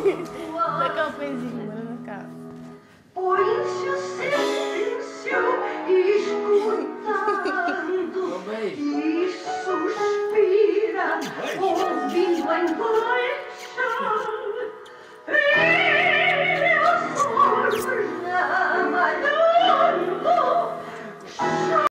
da campanzinha.